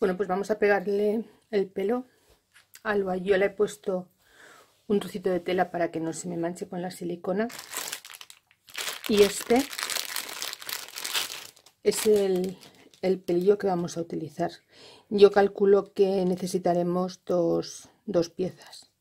Bueno, pues vamos a pegarle el pelo algo. Yo le he puesto un trocito de tela para que no se me manche con la silicona. Y este es el, el pelillo que vamos a utilizar. Yo calculo que necesitaremos dos, dos piezas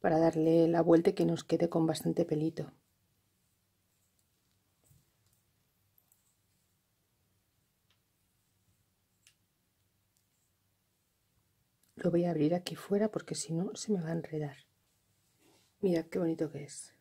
para darle la vuelta y que nos quede con bastante pelito. Voy a abrir aquí fuera porque si no se me va a enredar. Mira qué bonito que es.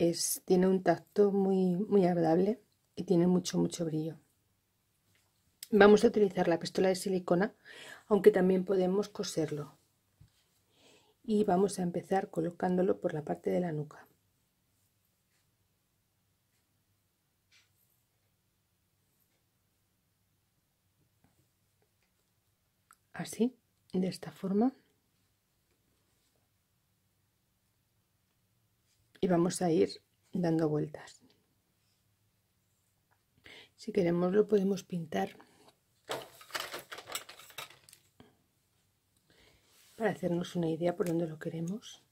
es tiene un tacto muy, muy agradable y tiene mucho, mucho brillo. Vamos a utilizar la pistola de silicona, aunque también podemos coserlo. Y vamos a empezar colocándolo por la parte de la nuca. Así, de esta forma. Y vamos a ir dando vueltas. Si queremos lo podemos pintar para hacernos una idea por dónde lo queremos.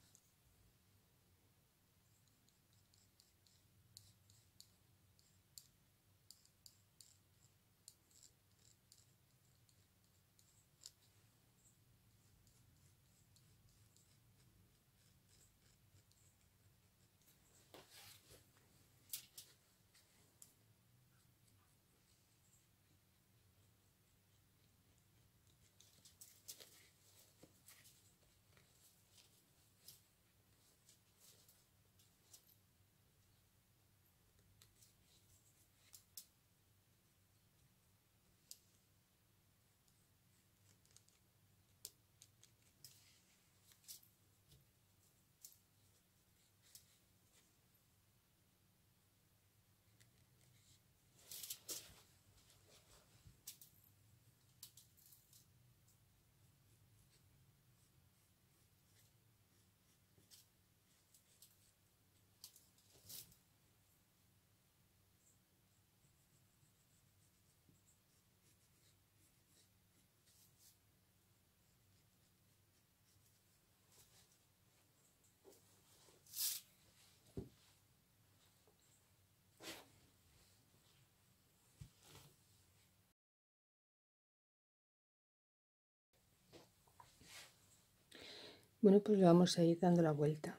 Bueno, pues le vamos a ir dando la vuelta.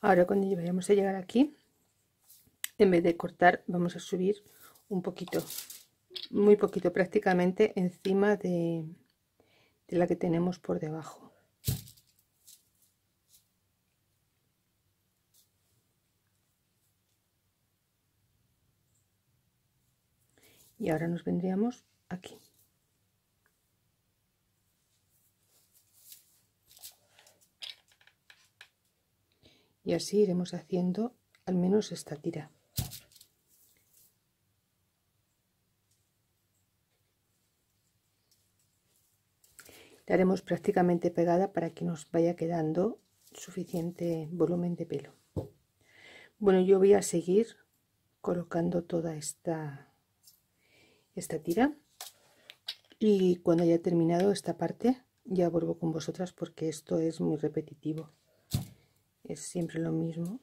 Ahora cuando vayamos a llegar aquí en vez de cortar vamos a subir un poquito muy poquito prácticamente encima de, de la que tenemos por debajo. Y ahora nos vendríamos aquí y así iremos haciendo al menos esta tira. La haremos prácticamente pegada para que nos vaya quedando suficiente volumen de pelo. Bueno yo voy a seguir colocando toda esta esta tira. Y cuando haya terminado esta parte ya vuelvo con vosotras porque esto es muy repetitivo es siempre lo mismo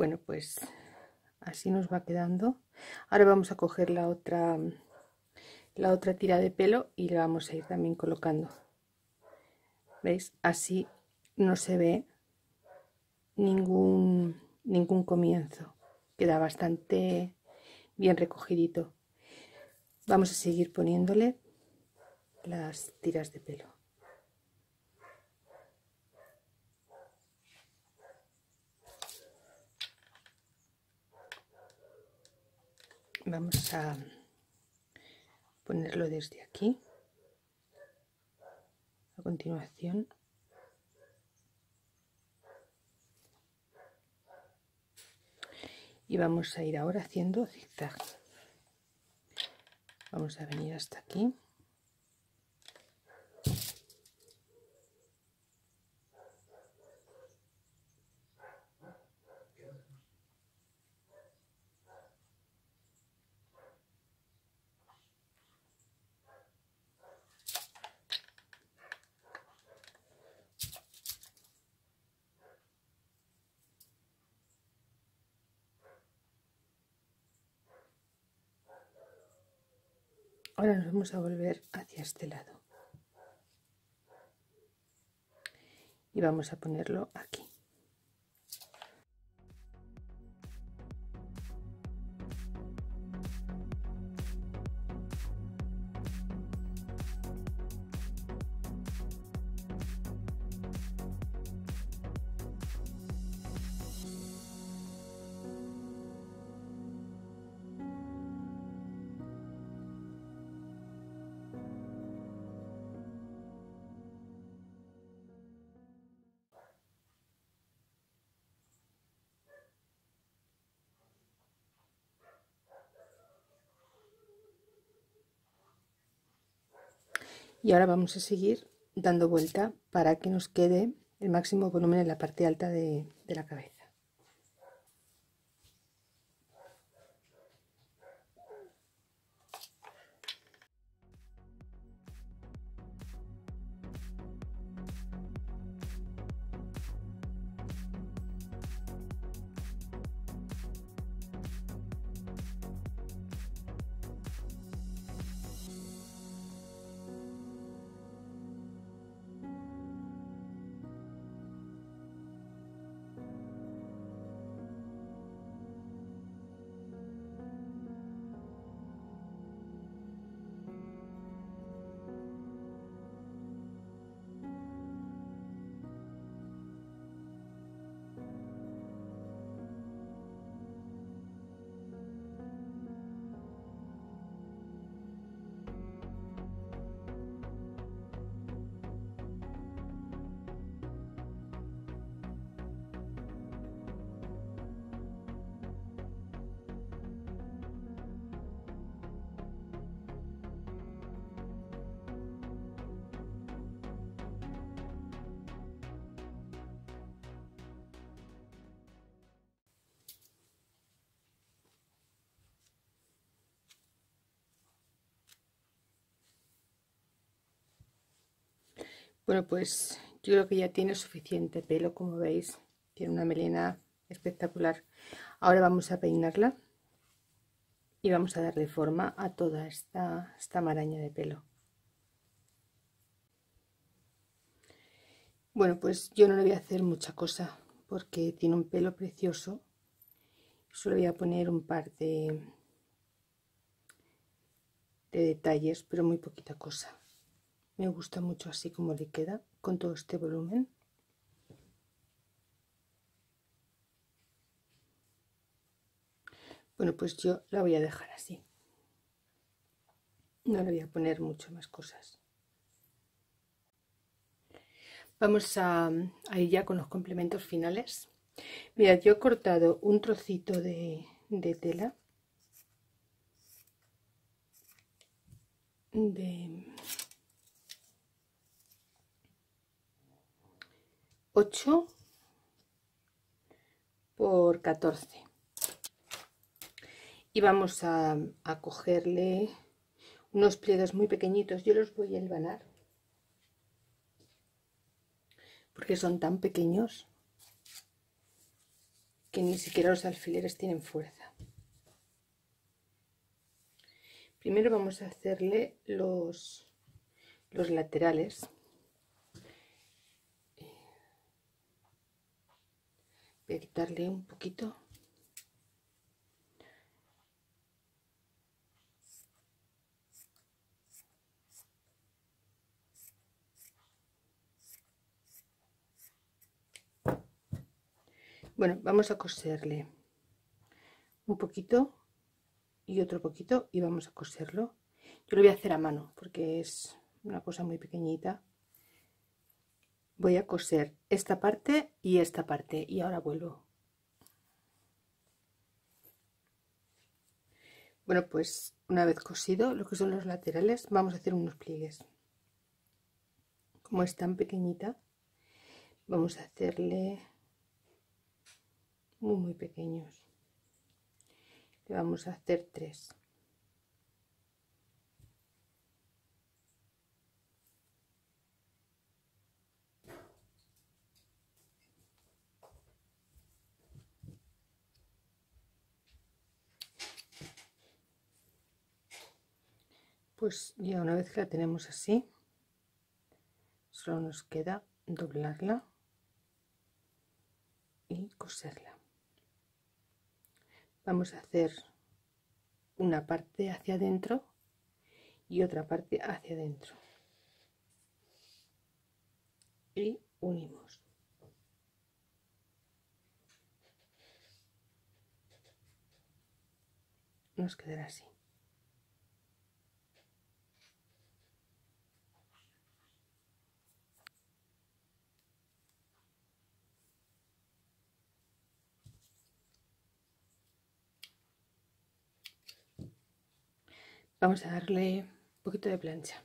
bueno pues así nos va quedando. Ahora vamos a coger la otra la otra tira de pelo y la vamos a ir también colocando. Veis así no se ve ningún ningún comienzo. Queda bastante bien recogidito. Vamos a seguir poniéndole las tiras de pelo vamos a ponerlo desde aquí. A continuación. Y vamos a ir ahora haciendo zigzag. Vamos a venir hasta aquí Ahora nos vamos a volver hacia este lado. Y vamos a ponerlo aquí. Y ahora vamos a seguir dando vuelta para que nos quede el máximo volumen en la parte alta de, la cabeza Bueno, pues yo creo que ya tiene suficiente pelo, como veis. Tiene una melena espectacular. Ahora vamos a peinarla y vamos a darle forma a toda esta, esta maraña de pelo. Bueno, pues yo no le voy a hacer mucha cosa porque tiene un pelo precioso. Solo voy a poner un par de, de detalles, pero muy poquita cosa. Me gusta mucho así como le queda con todo este volumen. Bueno, pues yo la voy a dejar así. No le voy a poner mucho más cosas. Vamos a, ir ya con los complementos finales. Mira, yo he cortado un trocito de, de tela de 8 por 14 y vamos a, cogerle unos pliegues muy pequeñitos. Yo los voy a elvanar porque son tan pequeños que ni siquiera los alfileres tienen fuerza. Primero vamos a hacerle los, los laterales voy a quitarle un poquito Bueno, vamos a coserle un poquito y otro poquito y vamos a coserlo. Yo lo voy a hacer a mano porque es una cosa muy pequeñita. Voy a coser esta parte y esta parte y ahora vuelvo. Bueno, pues una vez cosido lo que son los laterales, vamos a hacer unos pliegues. Como es tan pequeñita, vamos a hacerle muy muy pequeños le vamos a hacer tres pues ya una vez que la tenemos así solo nos queda doblarla y coserla. Vamos a hacer una parte hacia adentro y otra parte hacia adentro. Y unimos. Nos quedará así vamos a darle un poquito de plancha.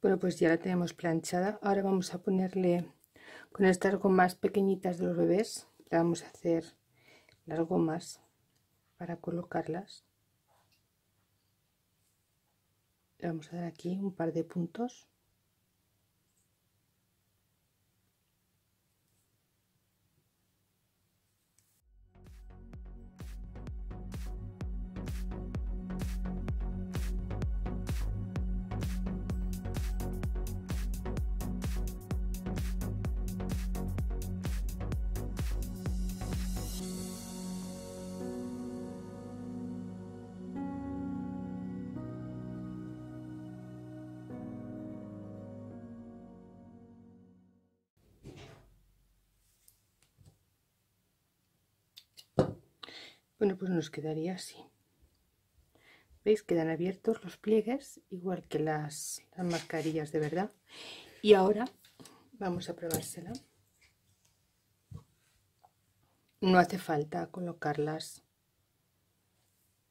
Bueno pues ya la tenemos planchada. Ahora vamos a ponerle con estas gomas pequeñitas de los bebés le vamos a hacer las gomas para colocarlas. Le vamos a dar aquí un par de puntos Bueno, pues nos quedaría así. ¿Veis? Quedan abiertos los pliegues, igual que las, las mascarillas de verdad. Y ahora vamos a probársela. No hace falta colocarlas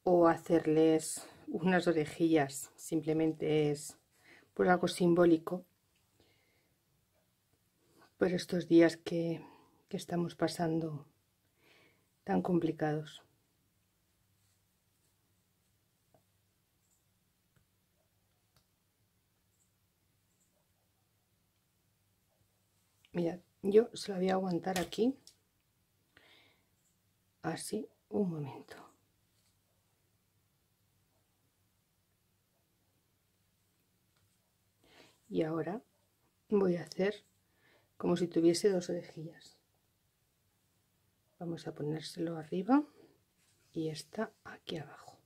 o hacerles unas orejillas, simplemente es por algo simbólico por estos días que, que estamos pasando tan complicados. Mirad, yo se lo voy a aguantar aquí, así, un momento. Y ahora voy a hacer como si tuviese dos orejillas. Vamos a ponérselo arriba y está aquí abajo.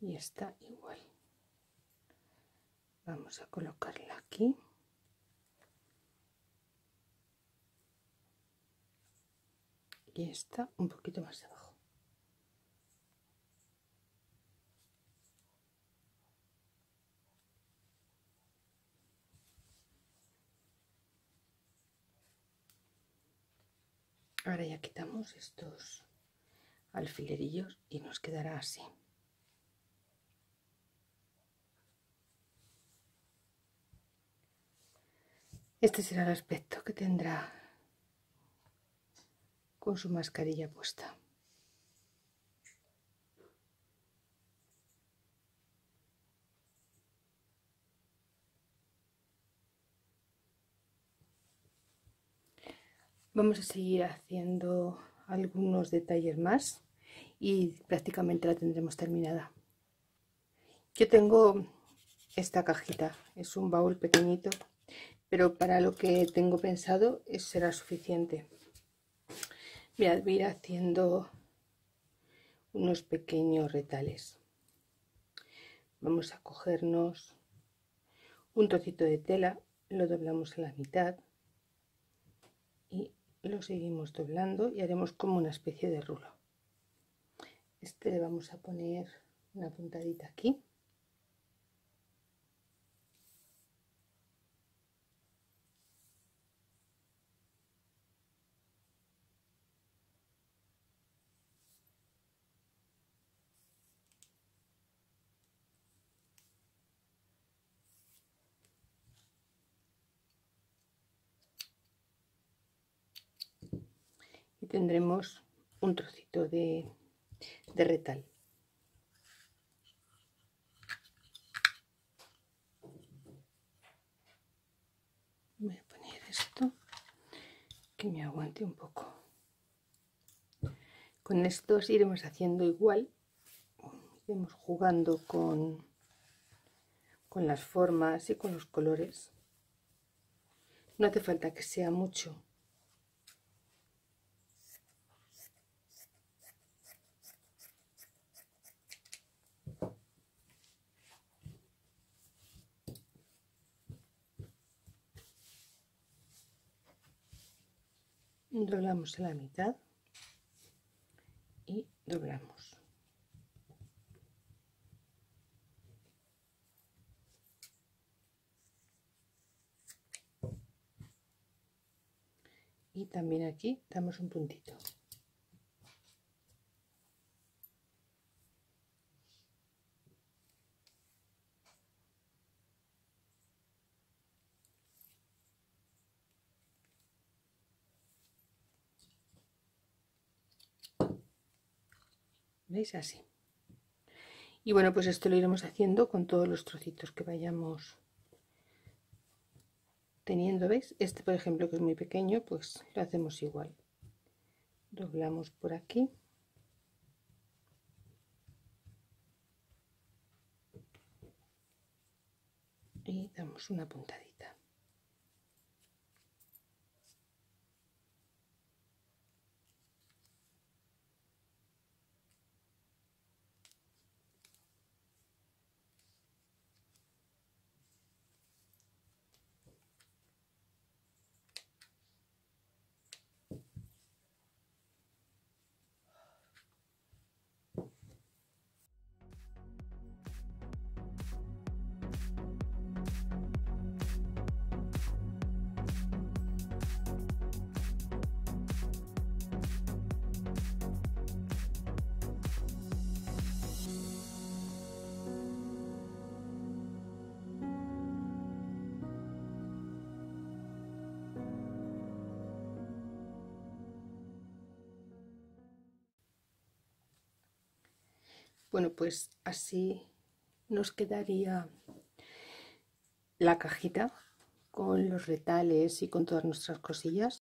Y está igual. Vamos a colocarla aquí. Y está un poquito más abajo. Ahora ya quitamos estos alfilerillos y nos quedará así. Este será el aspecto que tendrá con su mascarilla puesta. Vamos a seguir haciendo algunos detalles más y prácticamente la tendremos terminada. Yo tengo esta cajita, es un baúl pequeñito, pero para lo que tengo pensado será suficiente. Voy a ir haciendo unos pequeños retales. Vamos a cogernos un trocito de tela, lo doblamos a la mitad y lo seguimos doblando y haremos como una especie de rulo este le vamos a poner una puntadita aquí tendremos un trocito de, de retal. Voy a poner esto que me aguante un poco. Con estos iremos haciendo igual, iremos jugando con, con las formas y con los colores. No hace falta que sea mucho, doblamos en la mitad y doblamos. Y también aquí damos un puntito ¿Veis? Así. Y bueno, pues esto lo iremos haciendo con todos los trocitos que vayamos teniendo, ¿veis? Este, por ejemplo, que es muy pequeño, pues lo hacemos igual. Doblamos por aquí. Y damos una puntadita. Bueno, pues así nos quedaría la cajita con los retales y con todas nuestras cosillas